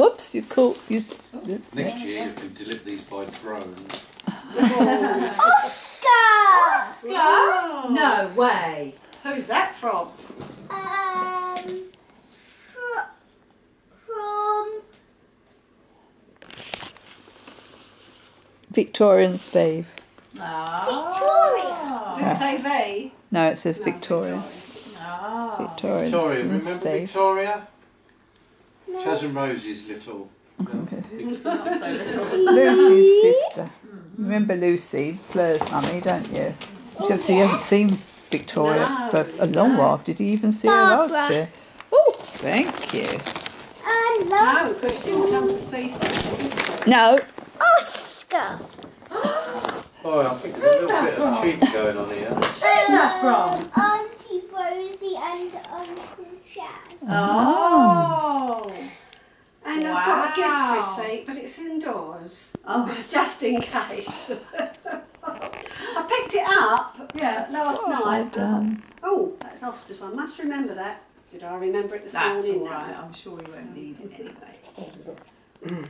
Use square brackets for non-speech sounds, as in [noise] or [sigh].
Whoops, you caught. You, s- it's- Next year you can deliver these by drone. Oscar! Oscar? No way. Who's that from? Um, fr- from Victorian Steve. Oh. Did it say V? No, it says No, Victoria. Oh. Victorian Victoria, remember Steve. Victoria? No, Chas and Rosie's little. Um, [laughs] Not so little. Lucy's sister. Mm-hmm. Remember Lucy, Fleur's mummy, don't you? Oh, obviously, you haven't seen Victoria No, for a long no. while. Did you even see her last year? Oh, thank you. and love No, because she didn't come to see something. No, Oscar. [gasps] Oh, I think there's a little bit of cheat going on here. Where's that from? Um, Auntie Rosie and Uncle Chaz. Oh. And I've got a receipt, but it's indoors. Oh. [laughs] Just in case. [laughs] I picked it up uh, Yeah. last night. Oh, that's Oscar's one. Must remember that. Did I remember it this That's morning? all right. I'm sure you won't need it anyway. [laughs] Mm.